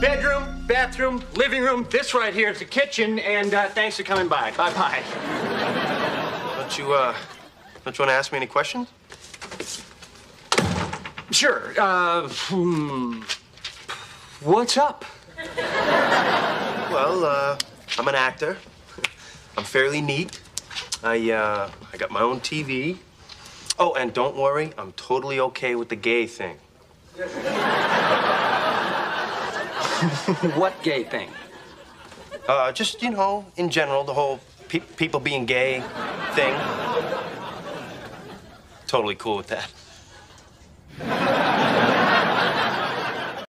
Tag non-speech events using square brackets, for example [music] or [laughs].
bedroom, bathroom, living room. This right here is the kitchen, and uh, thanks for coming by. Bye bye. Don't you, uh, don't you want to ask me any questions? Sure. Uh, hmm. What's up? Well, uh, I'm an actor. [laughs] I'm fairly neat. I, uh, I got my own TV. Oh, and don't worry, I'm totally okay with the gay thing. [laughs] what gay thing? Uh, just, you know, in general, the whole pe- people being gay thing. Totally cool with that.